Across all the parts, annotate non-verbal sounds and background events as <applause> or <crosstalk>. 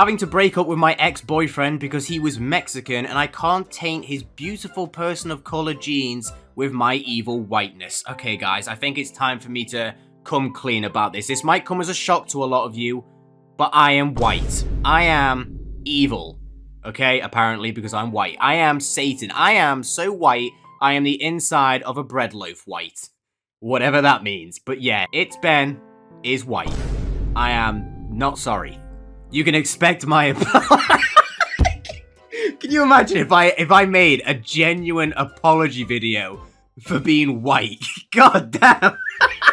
Having to break up with my ex-boyfriend because he was Mexican and I can't taint his beautiful person of color genes with my evil whiteness. Okay, guys, I think it's time for me to come clean about this. This might come as a shock to a lot of you, but I am white. I am evil. Okay, apparently, because I'm white. I am Satan. I am so white, I am the inside of a bread loaf white. Whatever that means. But yeah, it's Ben is white. I am not sorry. You can expect my <laughs> Can you imagine if I if I made a genuine apology video for being white? <laughs> God damn.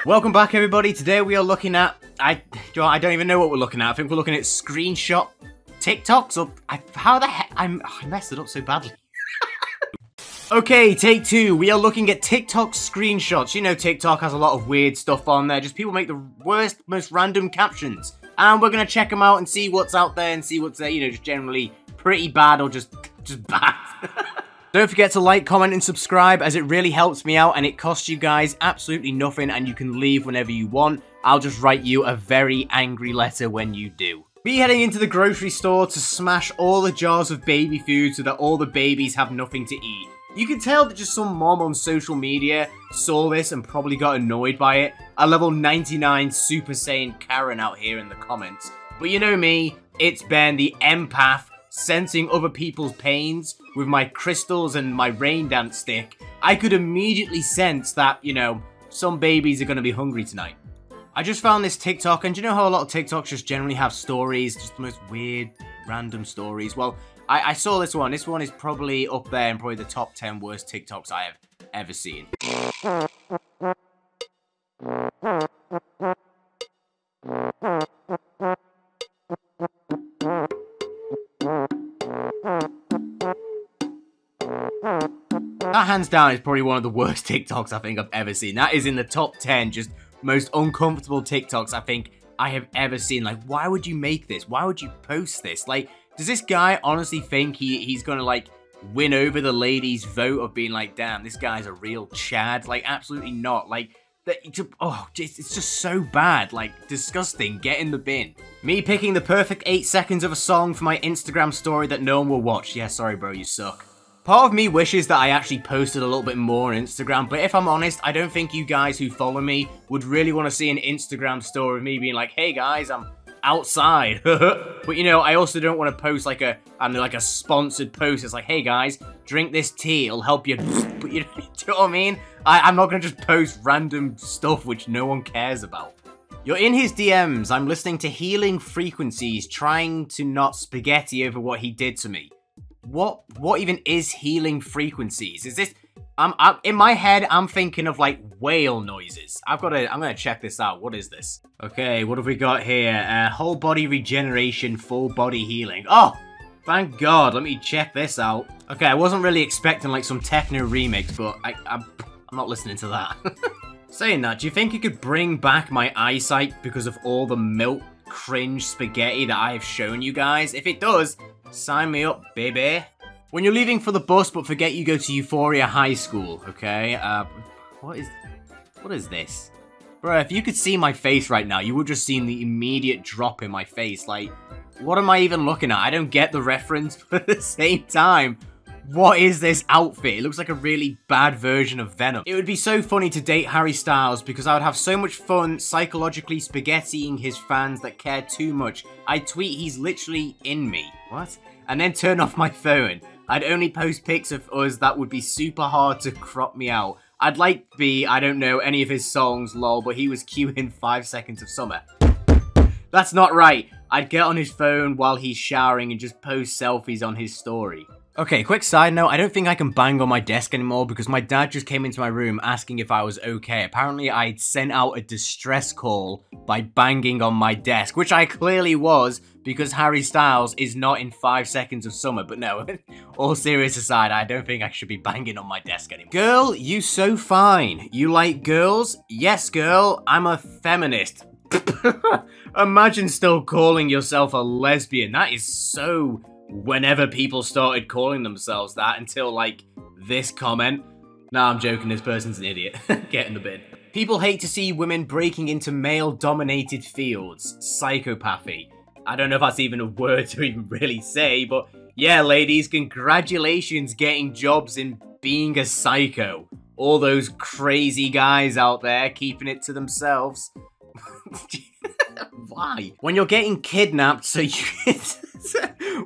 Welcome back everybody. Today we are looking at I Do I don't even know what we're looking at. I think we're looking at screenshot TikToks or I, how the heck I'm I messed it up so badly. <laughs> Okay, take two. We are looking at TikTok screenshots. You know TikTok has a lot of weird stuff on there. Just people make the worst, most random captions. And we're going to check them out and see what's out there and see what's there, you know, just generally pretty bad or just, just bad. <laughs> Don't forget to like, comment, and subscribe as it really helps me out and it costs you guys absolutely nothing and you can leave whenever you want. I'll just write you a very angry letter when you do. Be heading into the grocery store to smash all the jars of baby food so that all the babies have nothing to eat. You can tell that just some mom on social media saw this and probably got annoyed by it. A level 99 Super Saiyan Karen out here in the comments. But you know me, it's Ben, the empath, sensing other people's pains with my crystals and my rain dance stick. I could immediately sense that, you know, some babies are going to be hungry tonight. I just found this TikTok, and you know how a lot of TikToks just generally have stories, just the most weird, random stories? Well, I, I saw this one. This one is probably up there and probably the top 10 worst TikToks I have ever seen. That hands down is probably one of the worst <laughs> TikToks I think I've ever seen. That is in the top 10 just most uncomfortable TikToks I think I have ever seen. Like, why would you make this? Why would you post this? Like, does this guy honestly think he he's gonna like win over the ladies' vote of being like, damn, this guy's a real Chad? Like, absolutely not. Like, that oh, it's just so bad. Like, disgusting. Get in the bin. Me picking the perfect eight seconds of a song for my Instagram story that no one will watch. Yeah, sorry, bro, you suck. Part of me wishes that I actually posted a little bit more on Instagram, but if I'm honest, I don't think you guys who follow me would really want to see an Instagram story of me being like, hey guys, I'm outside. <laughs> but you know, I also don't want to post like a, I know, like a sponsored post. It's like, hey guys, drink this tea, it'll help you. But you know, you know what I mean? I, I'm not to just post random stuff which no one cares about. You're in his DMs. I'm listening to healing frequencies, trying to not spaghetti over what he did to me. What what even is healing frequencies? Is this I'm, I'm, in my head, I'm thinking of like whale noises. I've got to, I'm going to check this out. What is this? Okay, what have we got here? Uh, whole body regeneration, full body healing. Oh, thank God. Let me check this out. Okay, I wasn't really expecting like some techno remix, but I, I'm, I'm not listening to that. <laughs> Saying that, do you think it could bring back my eyesight because of all the milk cringe spaghetti that I have shown you guys? If it does, sign me up, baby. When you're leaving for the bus, but forget you go to Euphoria High School, okay? Uh, what is, what is this? Bro, if you could see my face right now, you would just seen the immediate drop in my face. Like, what am I even looking at? I don't get the reference, <laughs> but at the same time, what is this outfit? It looks like a really bad version of Venom. It would be so funny to date Harry Styles because I would have so much fun psychologically spaghettiing his fans that care too much. I tweet he's literally in me. What? And then turn off my phone. I'd only post pics of us that would be super hard to crop me out. I'd like be, I don't know, any of his songs, lol, but he was queuing 5 Seconds of Summer. That's not right. I'd get on his phone while he's showering and just post selfies on his story. Okay, quick side note, I don't think I can bang on my desk anymore because my dad just came into my room asking if I was okay. Apparently I'd sent out a distress call by banging on my desk, which I clearly was because Harry Styles is not in 5 seconds of summer. But no, <laughs> all serious aside, I don't think I should be banging on my desk anymore. Girl, you so fine. You like girls? Yes, girl, I'm a feminist. <laughs> Imagine still calling yourself a lesbian. That is so whenever people started calling themselves that until like this comment. Nah, I'm joking, this person's an idiot. <laughs> Get in the bin. People hate to see women breaking into male-dominated fields. Psychopathy. I don't know if that's even a word to even really say, but yeah, ladies, congratulations getting jobs in being a psycho. All those crazy guys out there keeping it to themselves. <laughs> Why? When you're getting kidnapped, so you... <laughs>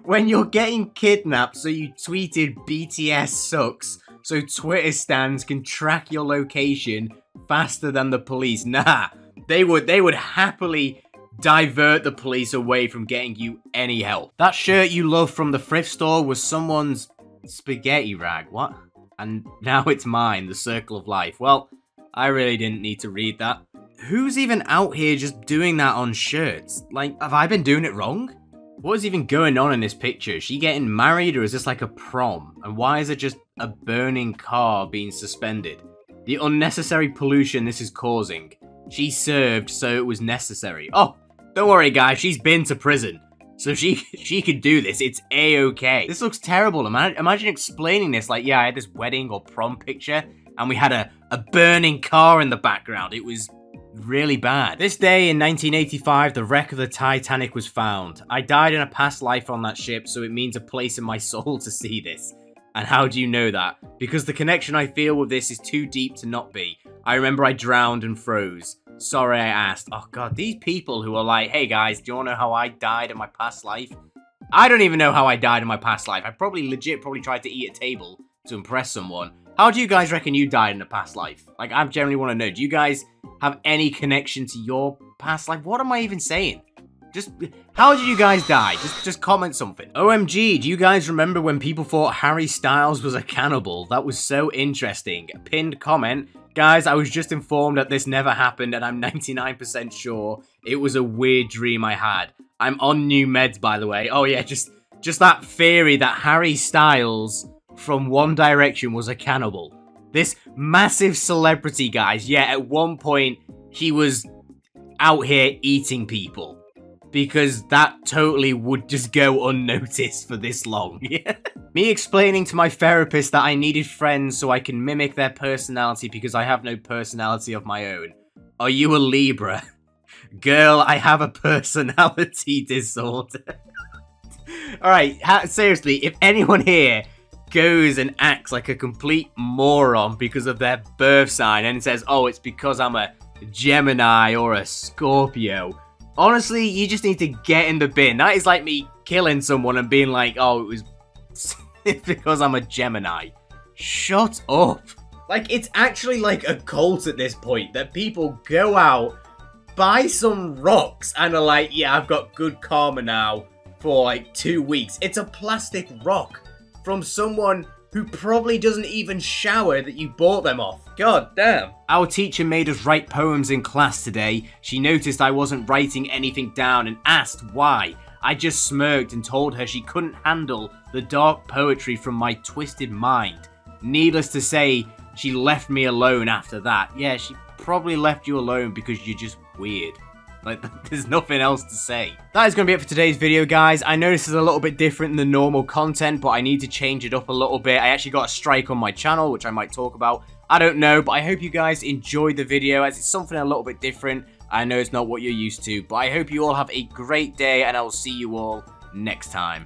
when you're getting kidnapped, so you tweeted BTS sucks, so Twitter stands can track your location faster than the police. Nah, they would they would happily divert the police away from getting you any help. That shirt you love from the thrift store was someone's spaghetti rag. What? And <laughs> now it's mine, the circle of life. Well, I really didn't need to read that. Who's even out here just doing that on shirts? Like, have I been doing it wrong? What is even going on in this picture? Is she getting married or is this like a prom? And why is it just a burning car being suspended? The unnecessary pollution this is causing. She served, so it was necessary. Oh, don't worry guys, she's been to prison. So she <laughs> she could do this. It's a-okay. This looks terrible. Imagine, explaining this like, yeah, I had this wedding or prom picture and we had a, a burning car in the background. It was really bad. This day in 1985, the wreck of the Titanic was found. I died in a past life on that ship, so it means a place in my <laughs> soul to see this. And how do you know that? Because the connection I feel with this is too deep to not be. I remember I drowned and froze. Sorry I asked. Oh god, these people who are like, hey guys, do you want to know how I died in my past life? I don't even know how I died in my past life. I probably legit probably tried to eat a table to impress someone. How do you guys reckon you died in a past life? Like, I generally want to know. Do you guys have any connection to your past life? What am I even saying? Just, how did you guys die? Just, just comment something. OMG, do you guys remember when people thought Harry Styles was a cannibal? That was so interesting. Pinned comment. Guys, I was just informed that this never happened and I'm 99% sure it was a weird dream I had. I'm on new meds, by the way. Oh yeah, just, just that theory that Harry Styles from One Direction was a cannibal. This massive celebrity, guys, yeah, at one point, he was out here eating people. Because that totally would just go unnoticed for this long. <laughs> Me explaining to my therapist that I needed friends so I can mimic their personality because I have no personality of my own. Are you a Libra? <laughs> Girl, I have a personality <laughs> disorder. Alright, seriously, if anyone here goes and acts like a complete moron because of their birth sign and says, oh, it's because I'm a Gemini or a Scorpio. Honestly, you just need to get in the bin. That is like me killing someone and being like, oh, it was <laughs> because I'm a Gemini. Shut up. Like, it's actually like a cult at this point that people go out, buy some rocks, and are like, yeah, I've got good karma now for like two weeks. It's a plastic rock from someone who probably doesn't even shower that you bought them off. God damn. Our teacher made us write poems in class today. She noticed I wasn't writing anything down and asked why. I just smirked and told her she couldn't handle the dark poetry from my twisted mind. Needless to say, she left me alone after that. Yeah, she probably left you alone because you're just weird. Like, <laughs> there's nothing else to say. That is going to be it for today's video, guys. I know this is a little bit different than the normal content, but I need to change it up a little bit. I actually got a strike on my channel, which I might talk about. I don't know, but I hope you guys enjoyed the video, as it's something a little bit different. I know it's not what you're used to, but I hope you all have a great day, and I will see you all next time.